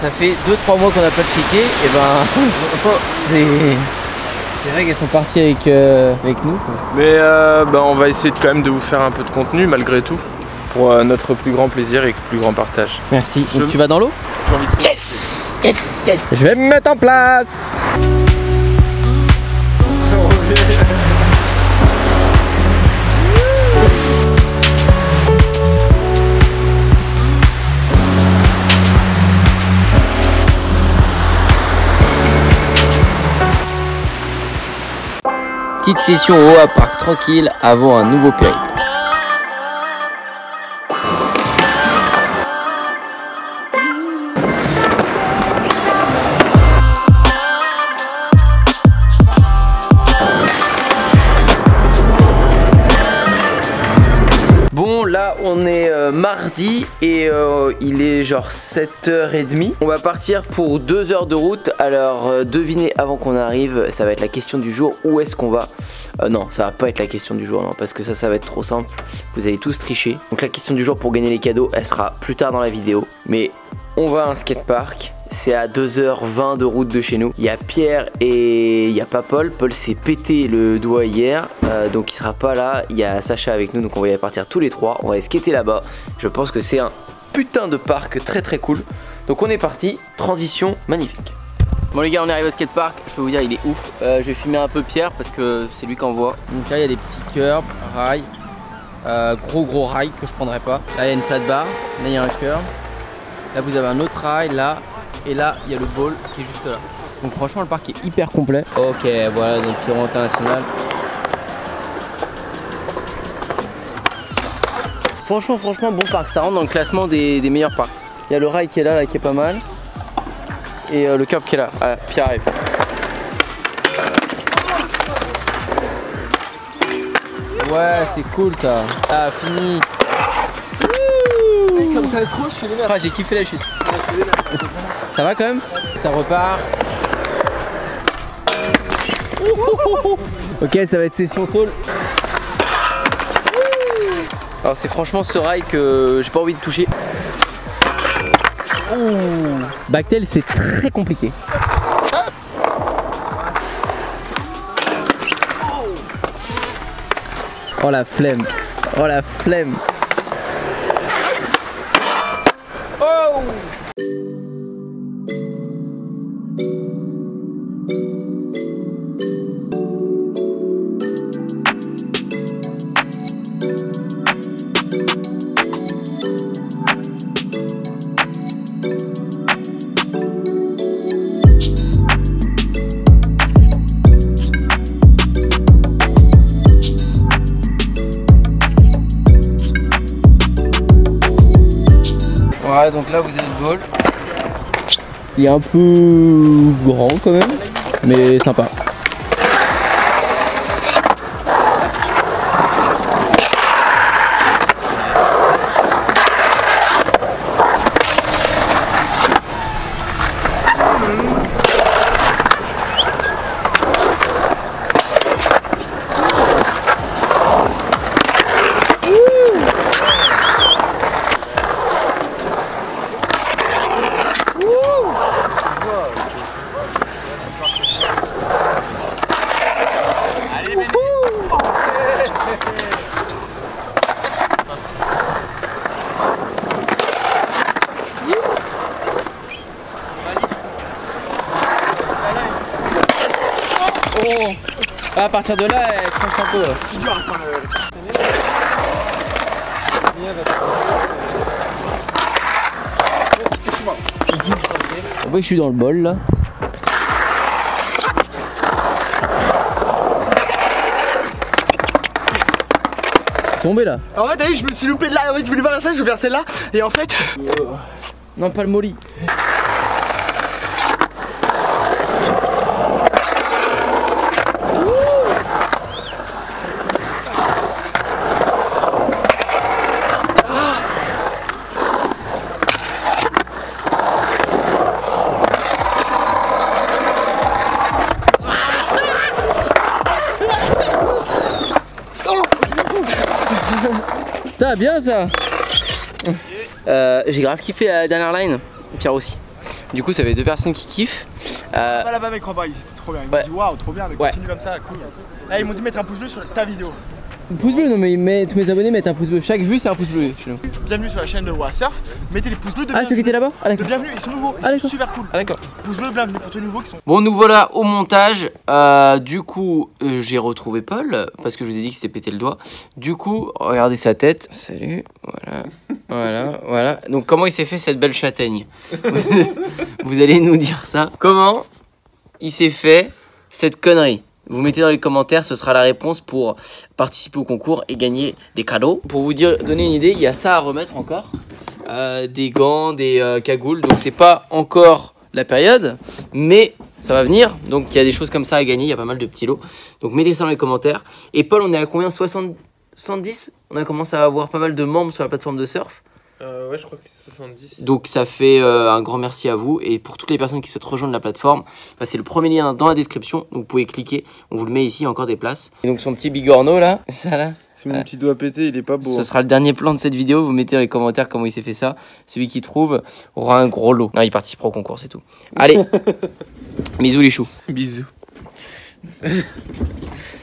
ça fait 2-3 mois qu'on n'a pas checké, et ben c'est. Les règles elles sont parties avec, euh, avec nous. quoi. Mais euh, bah, on va essayer de, quand même de vous faire un peu de contenu malgré tout. Pour euh, notre plus grand plaisir et plus grand partage. Merci. Je- Donc tu vas dans l'eau? J'ai envie de... Yes Yes Yes Je vais me mettre en place Petite session au à parc tranquille avant un nouveau périple. Bon là on est euh, mardi et euh, il est genre 7h30 On va partir pour 2 heures de route. Alors euh, devinez avant qu'on arrive Ça va être la question du jour. Où est-ce qu'on va? Non ça va pas être la question du jour non Parce que ça ça va être trop simple. Vous allez tous tricher. Donc la question du jour pour gagner les cadeaux Elle sera plus tard dans la vidéo. Mais on va à un skatepark c'est à 2h20 de route de chez nous. Il y a Pierre et il y a pas Paul. Paul s'est pété le doigt hier, euh, donc il sera pas là. Il y a Sacha avec nous, donc on va y partir tous les trois. On va aller skater là-bas. Je pense que c'est un putain de parc très très cool. Donc on est parti. Transition magnifique. Bon les gars, on arrive au skatepark. Je peux vous dire, il est ouf. Euh, je vais filmer un peu Pierre parce que c'est lui qu'on voit. Donc là, il y a des petits curbs, rails, euh, gros gros rails que je prendrai pas. Là, il y a une flat bar. Là, il y a un curb. Là, vous avez un autre rail. Là, et là il y a le ball qui est juste là. Donc franchement le parc est hyper complet. Ok voilà donc Pyro International. Franchement franchement bon parc, ça rentre dans le classement des, des meilleurs parcs. Il y a le rail qui est là, là qui est pas mal. Et euh, le curb qui est là. Ah Pierre arrive. Ouais c'était cool ça. Ah fini. Ah, j'ai kiffé la chute. Ça va quand même Ça repart. Ok, ça va être session tôle. Alors c'est franchement ce rail que j'ai pas envie de toucher. Backtail c'est très compliqué. Oh la flemme. Oh la flemme. Donc là vous avez le bol. Il est un peu grand quand même, mais sympa. Oh À partir de là, elle tranche un peu. Oui, je suis dans le bol là. Tombé là. En fait, t'as vu, je me suis loupé de là. En fait, je voulais faire ça, je faire celle-là. Et en fait, Non, pas le molly. Bien ça euh, J'ai grave kiffé la dernière line, Pierre aussi. Du coup, ça fait deux personnes qui kiffent. Euh, Pas là-bas, mec, crois pas, ils étaient trop bien. Ils m'ont Ouais. dit waouh, trop bien, mais Ouais. continue comme ça, cool. Là, ils m'ont dit mettre un pouce bleu sur ta vidéo. Pouce bleu, non mais, mais tous mes abonnés mettent un pouce bleu. Chaque vue, c'est un pouce bleu chez nous. Bienvenue sur la chaîne de Surf. Mettez les pouces bleus de Ah, ceux qui bienvenue. étaient là-bas Ah, De bienvenue, ils sont nouveaux, ils Ah, sont super cool. Ah, d'accord. Bleus, bienvenue pour tous les nouveaux qui sont. Bon, nous voilà au montage. Euh, du coup, euh, j'ai retrouvé Paul parce que je vous ai dit que c'était pété le doigt. Du coup, regardez sa tête. Salut. Voilà. Voilà. Voilà. Donc, comment il s'est fait cette belle châtaigne Vous allez nous dire ça. Comment il s'est fait cette connerie vous mettez dans les commentaires, ce sera la réponse pour participer au concours et gagner des cadeaux. Pour vous dire, donner une idée, il y a ça à remettre encore. Euh, des gants, des euh, cagoules. Donc c'est pas encore la période, mais ça va venir. Donc il y a des choses comme ça à gagner, il y a pas mal de petits lots. Donc mettez ça dans les commentaires. Et Paul, on est à combien? 60 70 On a commencé à avoir pas mal de membres sur la plateforme de surf. Euh, ouais, je crois que c'est 70. Donc ça fait euh, un grand merci à vous. Et pour toutes les personnes qui souhaitent rejoindre la plateforme, bah, c'est le premier lien dans la description. Donc vous pouvez cliquer, on vous le met ici, il y a encore des places. Et donc son petit bigorneau là, ça là, C'est mon petit doigt pété, il est pas beau. ce hein. sera le dernier plan de cette vidéo. Vous mettez dans les commentaires comment il s'est fait ça. Celui qui trouve aura un gros lot. Non, il participera au concours, c'est tout. Allez, bisous les choux. Bisous.